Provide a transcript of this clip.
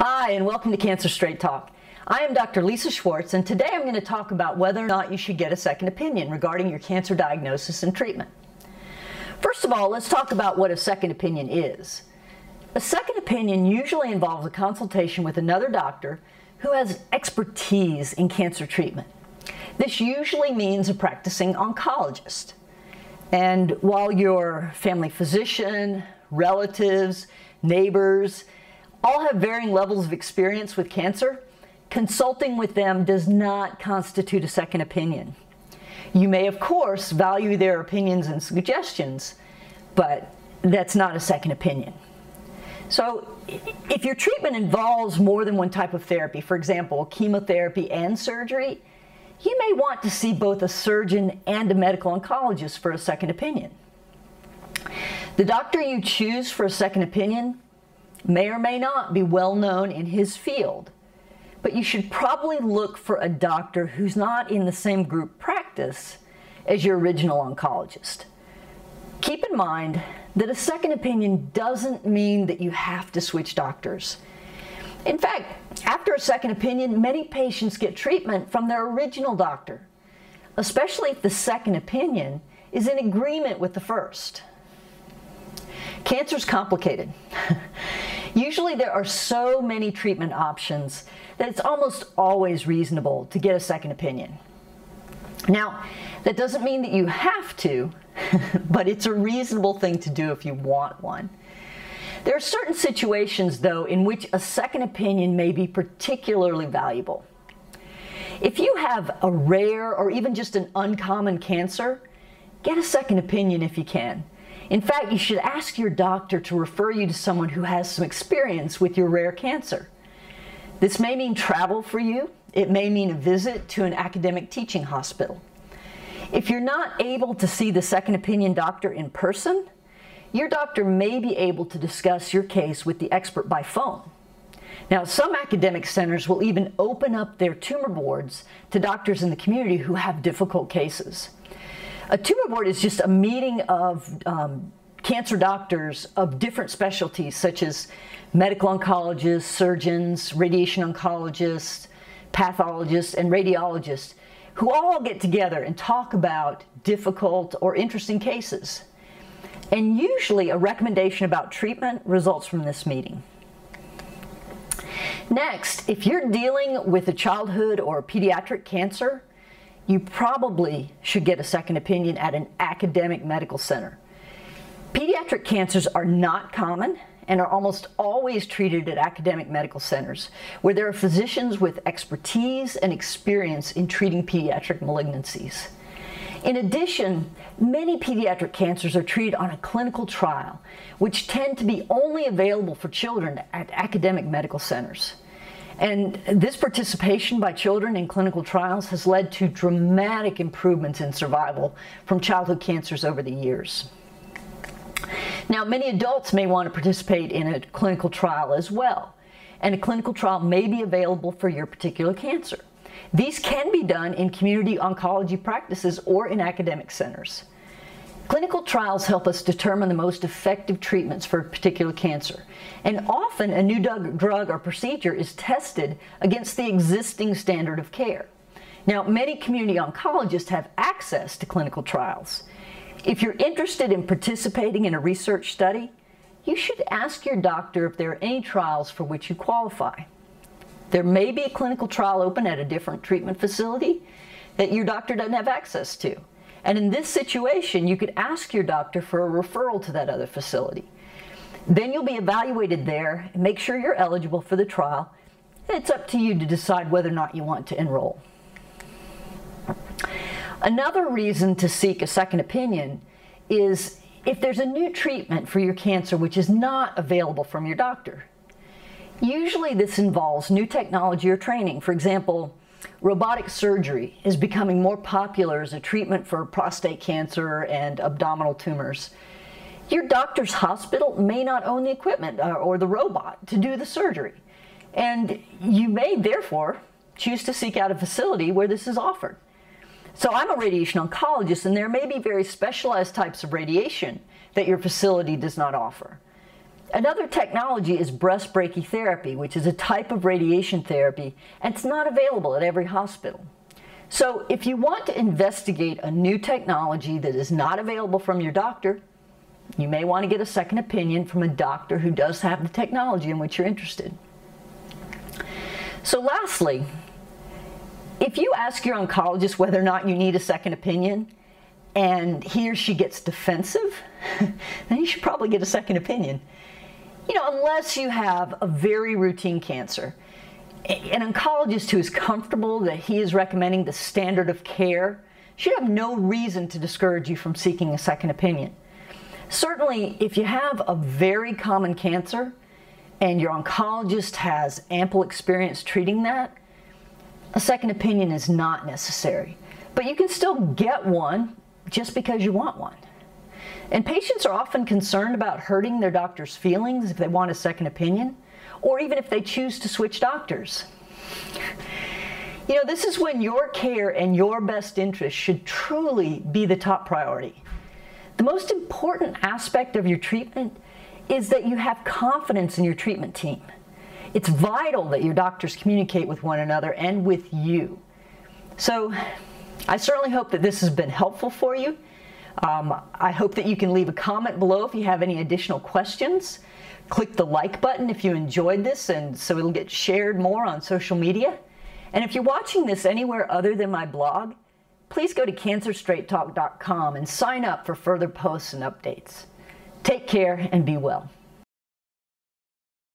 Hi, and welcome to Cancer Straight Talk. I am Dr. Lisa Schwartz, and today I'm going to talk about whether or not you should get a second opinion regarding your cancer diagnosis and treatment. First of all, let's talk about what a second opinion is. A second opinion usually involves a consultation with another doctor who has expertise in cancer treatment. This usually means a practicing oncologist. And while your family physician, relatives, neighbors, all have varying levels of experience with cancer, consulting with them does not constitute a second opinion. You may, of course, value their opinions and suggestions, but that's not a second opinion. So, if your treatment involves more than one type of therapy, for example, chemotherapy and surgery, you may want to see both a surgeon and a medical oncologist for a second opinion. The doctor you choose for a second opinion may or may not be well known in his field, but you should probably look for a doctor who's not in the same group practice as your original oncologist. Keep in mind that a second opinion doesn't mean that you have to switch doctors. In fact, after a second opinion, many patients get treatment from their original doctor, especially if the second opinion is in agreement with the first. Cancer is complicated. Usually there are so many treatment options that it's almost always reasonable to get a second opinion. Now, that doesn't mean that you have to, but it's a reasonable thing to do if you want one. There are certain situations, though, in which a second opinion may be particularly valuable. If you have a rare or even just an uncommon cancer, get a second opinion if you can. In fact, you should ask your doctor to refer you to someone who has some experience with your rare cancer. This may mean travel for you. It may mean a visit to an academic teaching hospital. If you're not able to see the second opinion doctor in person, your doctor may be able to discuss your case with the expert by phone. Now, some academic centers will even open up their tumor boards to doctors in the community who have difficult cases. A tumor board is just a meeting of um, cancer doctors of different specialties, such as medical oncologists, surgeons, radiation oncologists, pathologists, and radiologists, who all get together and talk about difficult or interesting cases. And usually, a recommendation about treatment results from this meeting. Next, if you're dealing with a childhood or pediatric cancer, you probably should get a second opinion at an academic medical center. Pediatric cancers are not common and are almost always treated at academic medical centers where there are physicians with expertise and experience in treating pediatric malignancies. In addition, many pediatric cancers are treated on a clinical trial, which tend to be only available for children at academic medical centers. And this participation by children in clinical trials has led to dramatic improvements in survival from childhood cancers over the years. Now, many adults may want to participate in a clinical trial as well, and a clinical trial may be available for your particular cancer. These can be done in community oncology practices or in academic centers. Clinical trials help us determine the most effective treatments for a particular cancer. And often a new drug or procedure is tested against the existing standard of care. Now, many community oncologists have access to clinical trials. If you're interested in participating in a research study, you should ask your doctor if there are any trials for which you qualify. There may be a clinical trial open at a different treatment facility that your doctor doesn't have access to. And in this situation, you could ask your doctor for a referral to that other facility. Then you'll be evaluated there and make sure you're eligible for the trial. It's up to you to decide whether or not you want to enroll. Another reason to seek a second opinion is if there's a new treatment for your cancer which is not available from your doctor. Usually this involves new technology or training. For example, robotic surgery is becoming more popular as a treatment for prostate cancer and abdominal tumors. Your doctor's hospital may not own the equipment uh, or the robot to do the surgery, and you may therefore choose to seek out a facility where this is offered. So I'm a radiation oncologist, and there may be very specialized types of radiation that your facility does not offer. Another technology is breast brachytherapy, which is a type of radiation therapy, and it's not available at every hospital. So if you want to investigate a new technology that is not available from your doctor, you may want to get a second opinion from a doctor who does have the technology in which you're interested. So lastly, if you ask your oncologist whether or not you need a second opinion, and he or she gets defensive, then you should probably get a second opinion. You know, unless you have a very routine cancer. An oncologist who is comfortable that he is recommending the standard of care should have no reason to discourage you from seeking a second opinion. Certainly, if you have a very common cancer and your oncologist has ample experience treating that, a second opinion is not necessary. But you can still get one just because you want one. And patients are often concerned about hurting their doctor's feelings if they want a second opinion, or even if they choose to switch doctors. You know, this is when your care and your best interest should truly be the top priority. The most important aspect of your treatment is that you have confidence in your treatment team. It's vital that your doctors communicate with one another and with you. So, I certainly hope that this has been helpful for you. Um, I hope that you can leave a comment below if you have any additional questions. Click the like button if you enjoyed this and so it'll get shared more on social media. And if you're watching this anywhere other than my blog, please go to cancerstraighttalk.com and sign up for further posts and updates. Take care and be well.